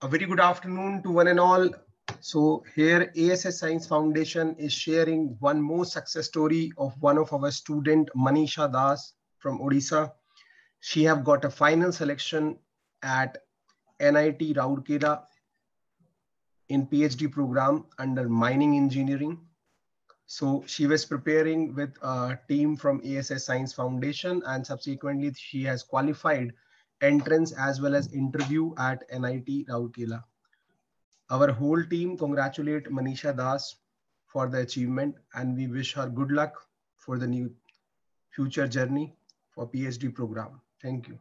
A very good afternoon to one and all. So here ASS Science Foundation is sharing one more success story of one of our student Manisha Das from Odisha. She have got a final selection at NIT Rourkela in PhD program under mining engineering. So she was preparing with a team from ASS Science Foundation and subsequently she has qualified entrance as well as interview at NIT Rourkela. Our whole team congratulate Manisha Das for the achievement and we wish her good luck for the new future journey for PhD program. Thank you.